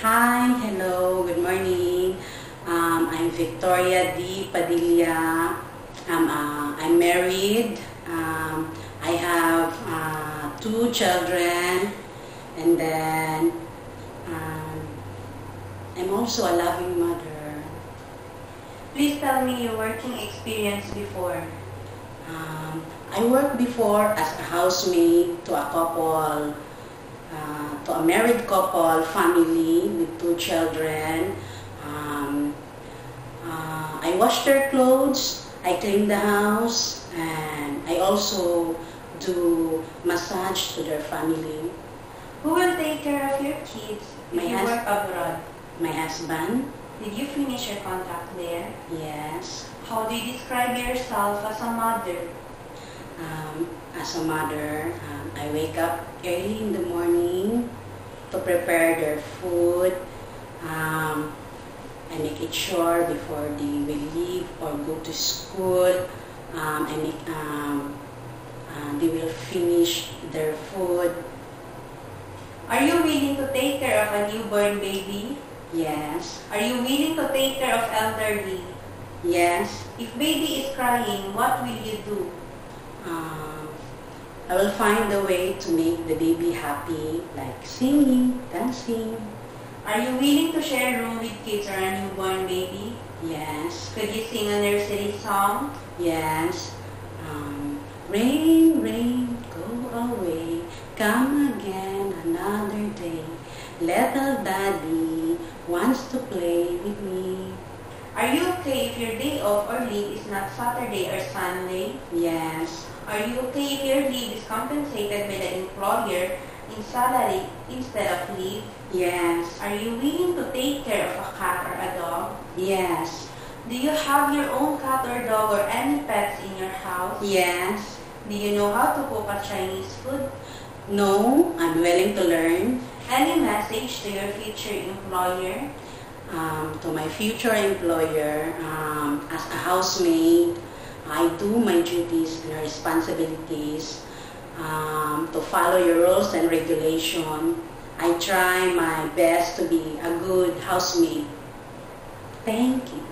Hi, hello, good morning. Um, I'm Victoria D. Padilla. Um, uh, I'm married. Um, I have uh, two children, and then um, I'm also a loving mother. Please tell me your working experience before. Um, I worked before as a housemaid to a couple, a married couple, family with two children. Um, uh, I wash their clothes, I clean the house, and I also do massage to their family. Who will take care of your kids if My you work abroad? My husband, Did you finish your contract there? yes. How do you describe yourself as a mother? Um, as a mother, um, I wake up early in the morning prepare their food. Um, I make it sure before they will leave or go to school. Um, make um, uh, they will finish their food. Are you willing to take care of a newborn baby? Yes, Are you willing to take care of elderly? yes. If baby is crying, what will you do? Um, I will find a way to make the baby happy, like singing, dancing. Are you willing to share a room with kids or a newborn baby? Yes. Could you sing a nursery song? Yes. Um, rain, rain, go away. Come again another day. Little daddy wants to play with me. Are you okay if your day off or leave is not Saturday or Sunday? Yes. Are you okay if your leave is compensated by the employer in salary instead of leave? Yes. Are you willing to take care of a cat or a dog? Yes. Do you have your own cat or dog or any pets in your house? Yes. Do you know how to cook a Chinese food? No, I'm willing to learn. Any message to your future employer? Um, to my future employer, um, as a housemaid, I do my duties and responsibilities um, to follow your rules and regulation. I try my best to be a good housemaid. Thank you.